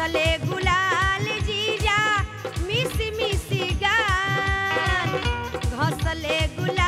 बसले गुलाल जीजा मिस मिस गान। घसले गुलाल